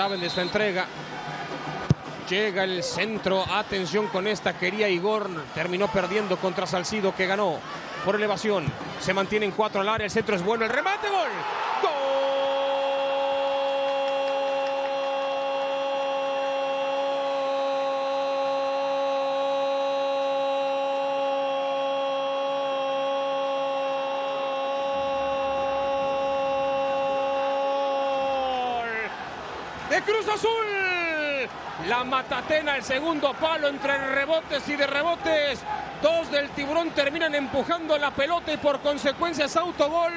saben de su entrega. Llega el centro, atención con esta, quería Igor, terminó perdiendo contra Salcido que ganó por elevación. Se mantienen cuatro al área, el centro es bueno, el remate, gol. Cruz Azul. La Matatena, el segundo palo entre rebotes y de rebotes. Dos del tiburón terminan empujando la pelota y por consecuencia es autogol